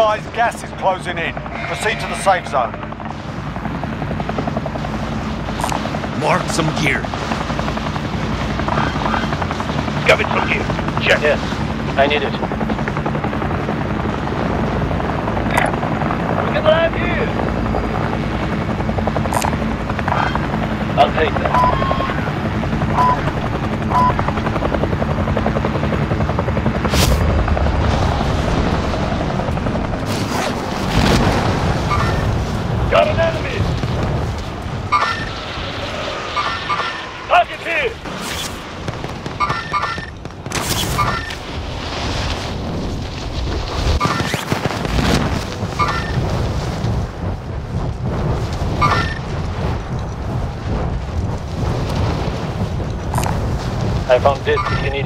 advised gas is closing in. Proceed to the safe zone. Mark some gear. Got it from here. Check. Yes, I need it. We can land here. I'll take that.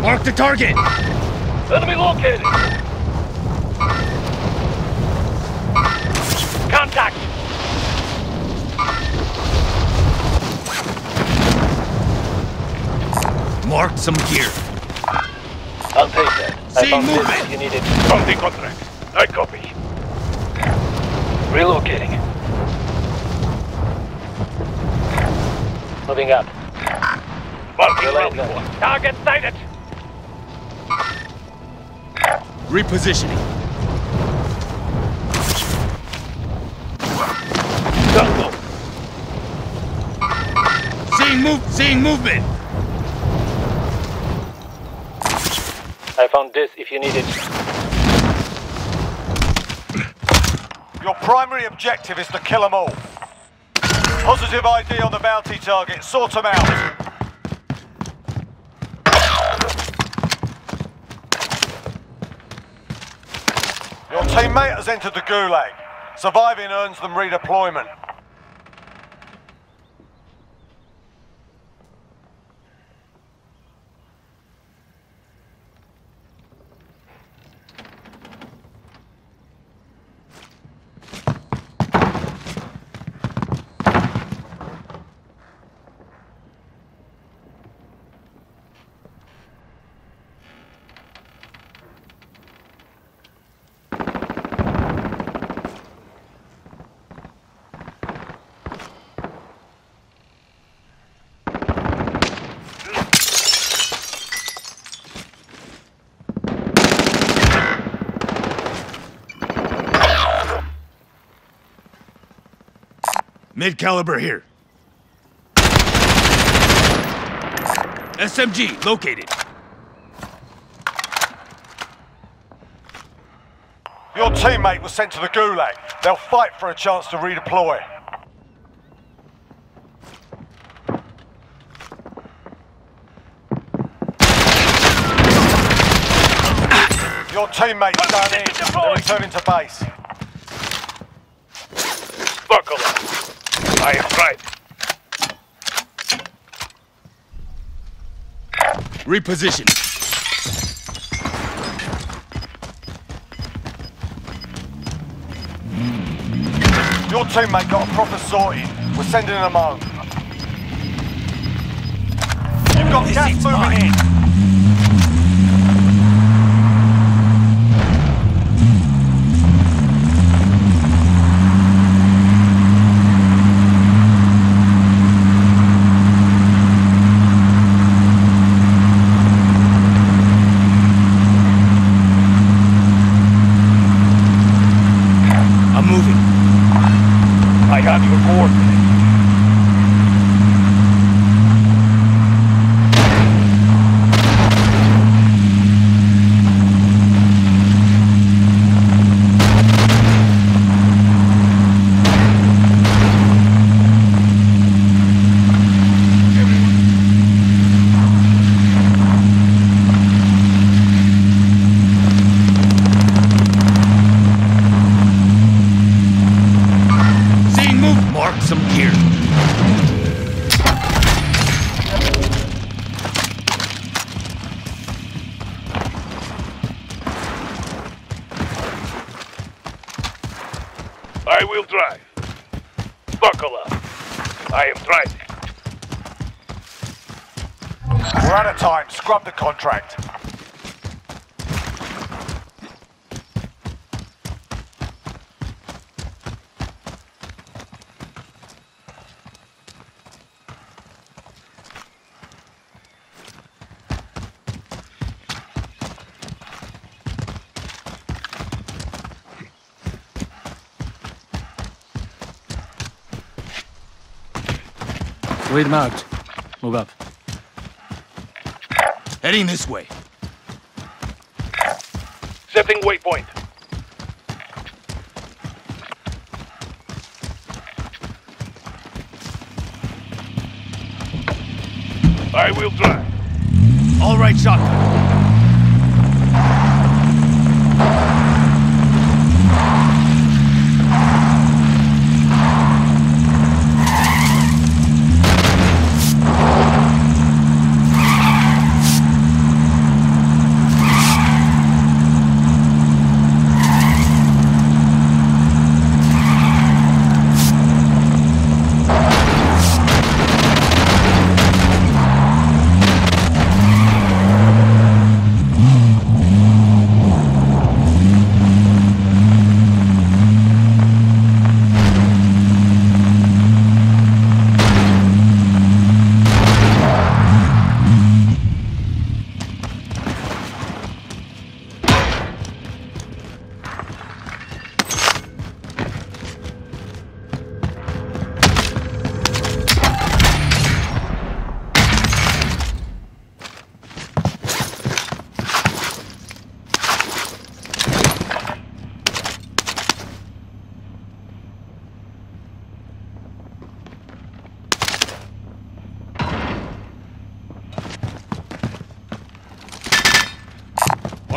This if you need it. Mark the target! Enemy located. Contact. Mark some gear. I'll take that. I found this movement. you need it. From the contract. I copy. Relocating. Moving up. Marking Relay round Target sighted. Repositioning. Gungo. Seeing move seeing movement! I found this if you need it. Your primary objective is to kill them all. Positive ID on the bounty target. Sort them out. Teammate has entered the Gulag. Surviving earns them redeployment. Mid caliber here. SMG located. Your teammate was sent to the Gulag. They'll fight for a chance to redeploy. Your teammate's done in. They're returning to base. Buckle up. I am right. Reposition. Your teammate got a proper sorting. We're sending them home. You've got gas moving mine. in. I will drive. Buckle up. I am driving. We're out of time. Scrub the contract. Grid marked. Move up. Heading this way. Setting waypoint. I will drive. All right, shotgun.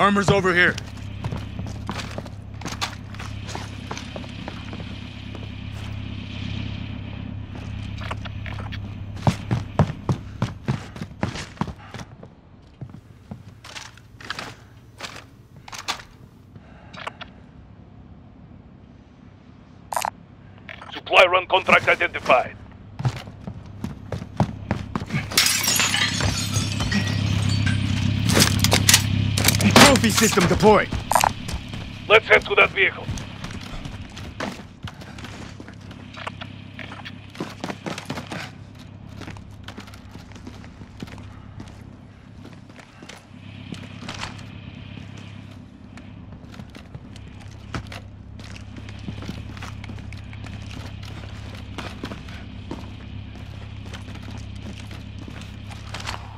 Armor's over here. Supply run contract identified. Trophy system deployed. Let's head to that vehicle.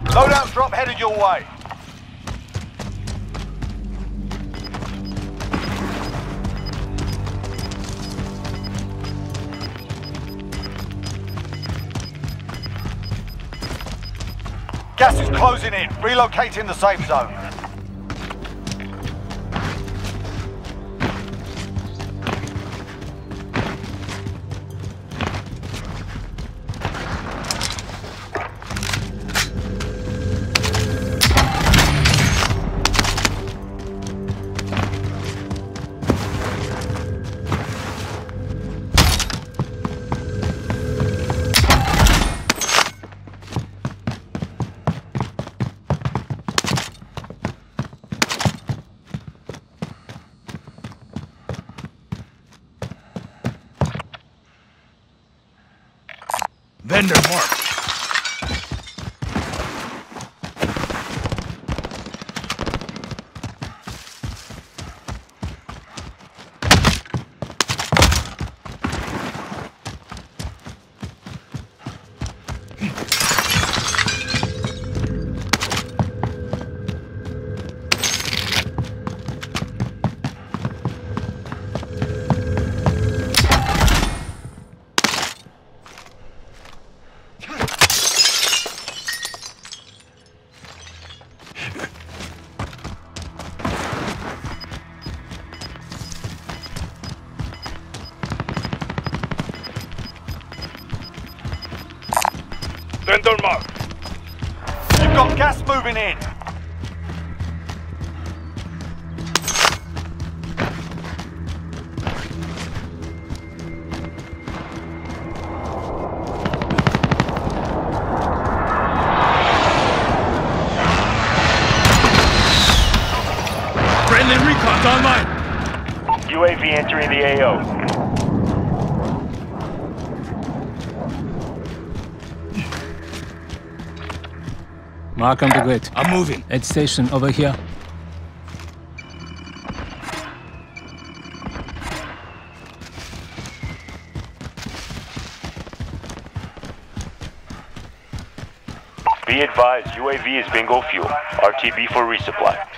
Loadout drop headed your way. Gas is closing in. Relocating the safe zone. In. Friendly recon's online. UAV entering the AO. Mark on the grid. I'm moving. Aid station over here. Be advised, UAV is bingo fuel. RTB for resupply.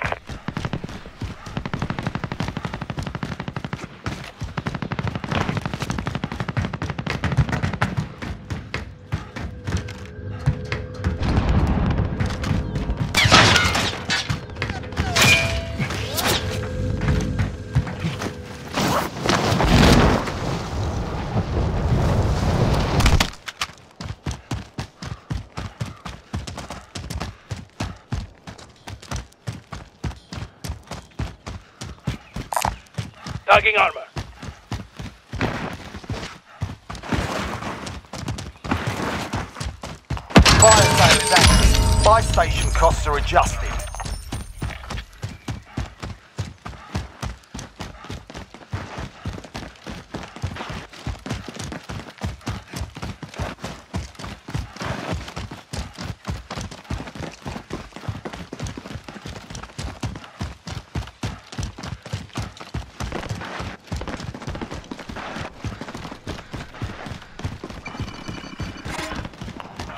Tagging armor.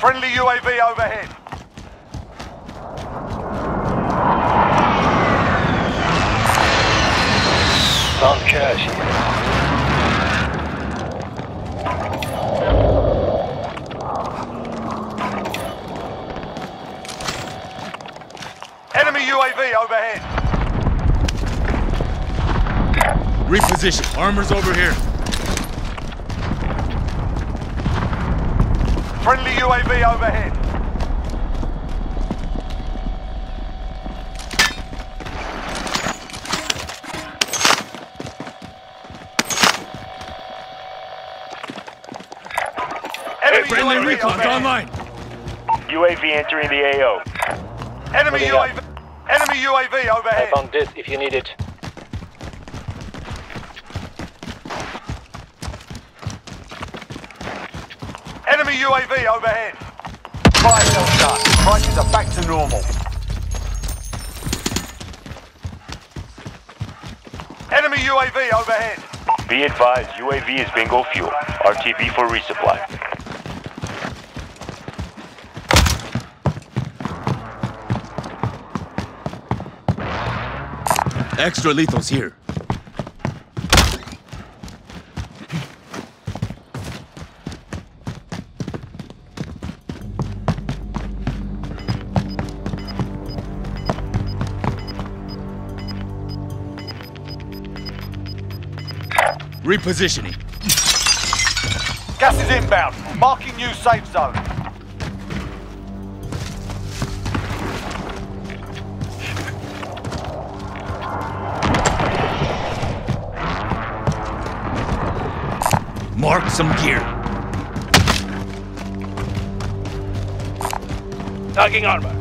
Friendly UAV overhead. Found cash. Enemy UAV overhead. Reposition. Armor's over here. Friendly UAV overhead. Enemy Friendly UAV recon overhead. online. UAV entering the AO. Enemy Moving up. UAV. Enemy UAV I overhead. found this if you need it. Enemy UAV overhead. Fire sale shut. Prices are back to normal. Enemy UAV overhead. Be advised, UAV is bingo fuel. RTB for resupply. Extra lethals here. Repositioning. Gas is inbound. Marking new safe zone. Mark some gear. Tagging armor.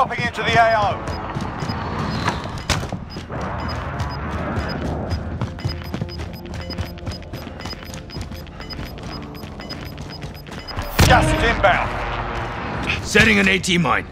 Dropping into the AO. Inbound. Setting an AT mine.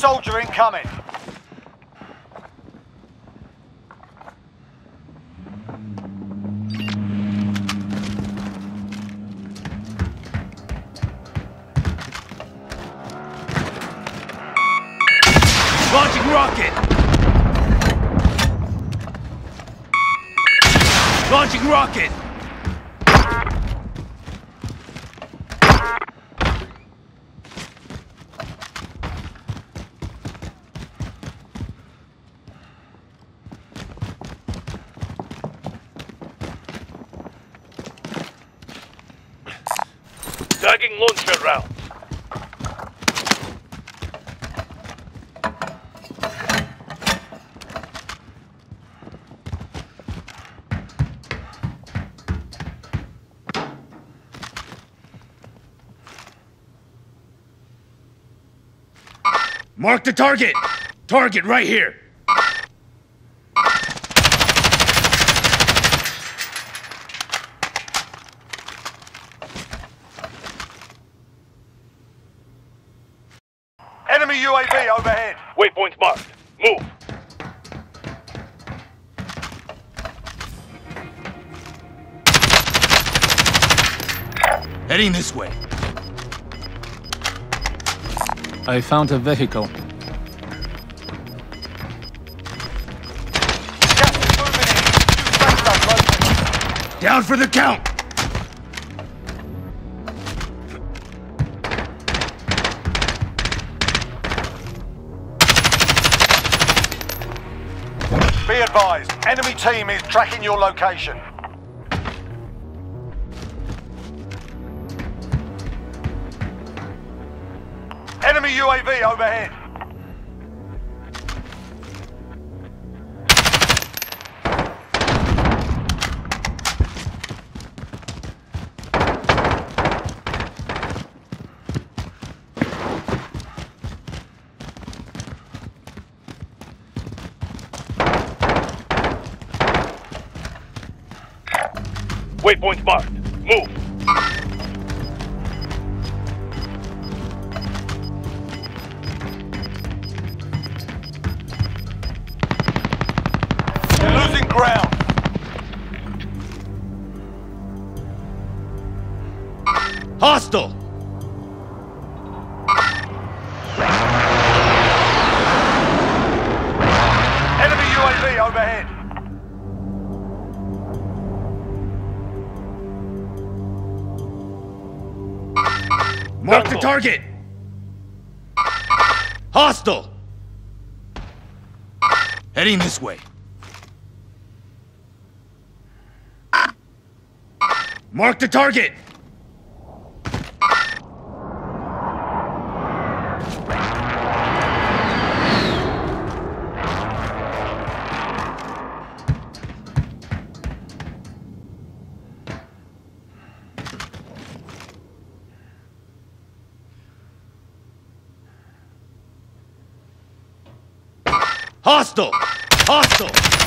Soldier incoming. Launching rocket! Launching rocket! Mark the target! Target right here! Enemy UAV overhead. Waypoint marked. Move. Heading this way. I found a vehicle. Gas is moving in. New safe zone located. Down for the count! Be advised, enemy team is tracking your location. Enemy UAV overhead. Waypoint marked. Move. Ground. Hostile! Enemy UAV overhead. Mark the target! Hostile! Heading this way. Mark the target! Hostile! Hostile!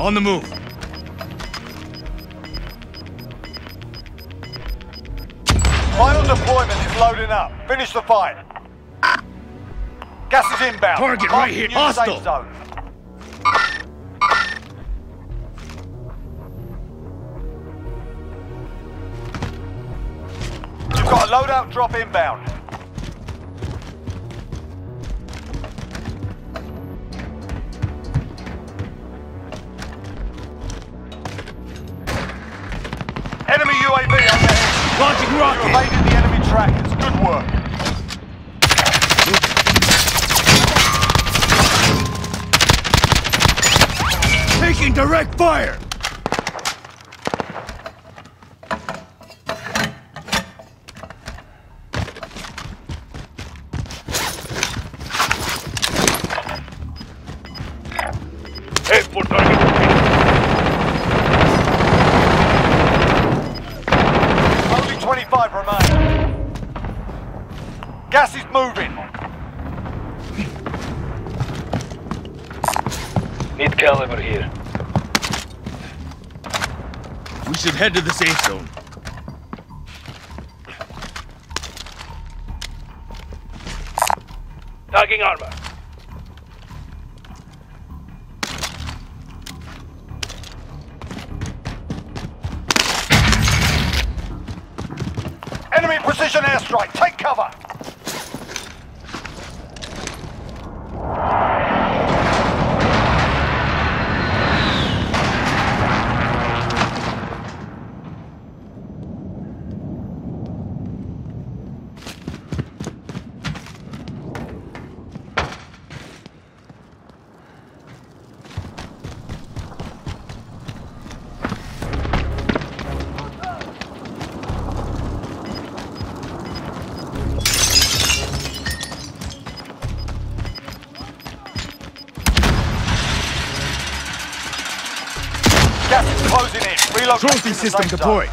On the move. Final deployment is loading up. Finish the fight. Gas is inbound. Target Mark right here. Hostile. zone. You've got a loadout drop inbound. rocket. Evaded the enemy track. It's Good work. Taking direct fire! Head to the safe zone. Tagging armor. Enemy precision airstrike. Take cover. In. Relocating Trophy to the system deployed.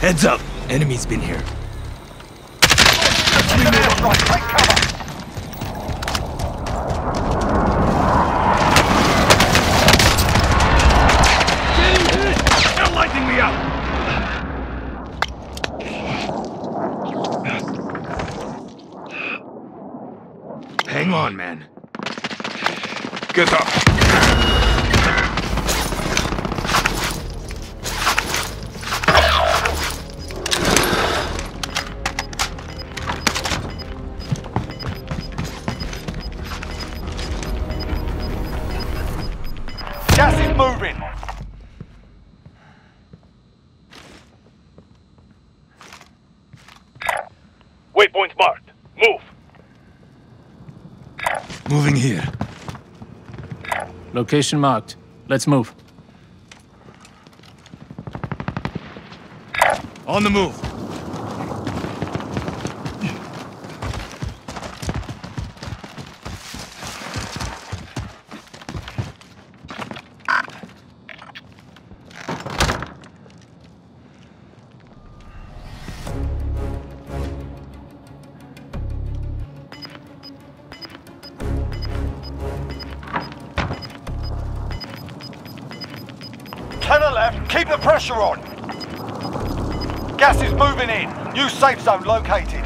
Heads up. Enemy's been here. Precision airstrike. Take cover. They're lighting me up! Hang on, man. Get up. Location marked. Let's move. On the move. Pressure on. Gas is moving in. New safe zone located.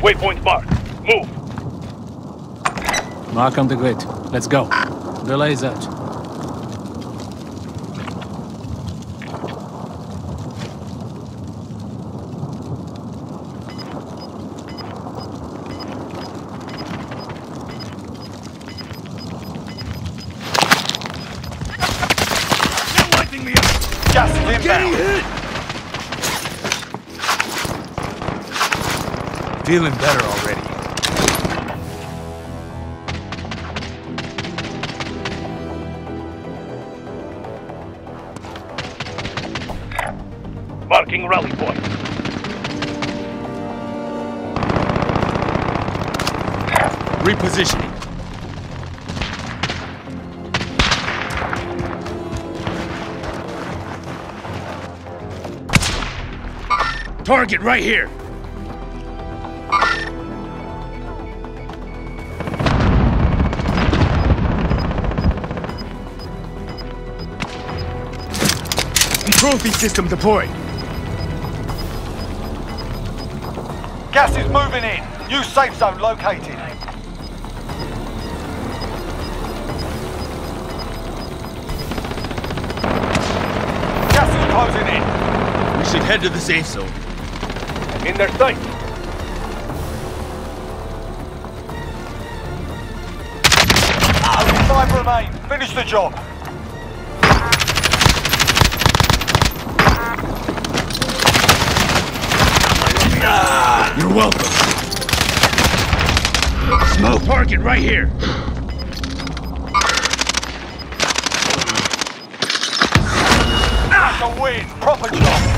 Waypoint marked. Move. Mark on the grid. Let's go. Delays out. They're lighting me up! Gas is Getting hit! Feeling better already. Target right here. Trophy system deployed. Gas is moving in. New safe zone located. Gas is closing in. We should head to the safe zone. In their sight. Five remain. Finish the job. You're welcome. Smoke. Target right here. That's a win. Proper job.